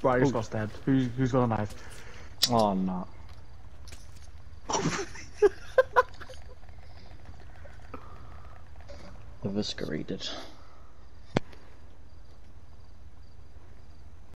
Bryant's oh. got dead. Who's who's got a knife? Oh no. Eviscerated.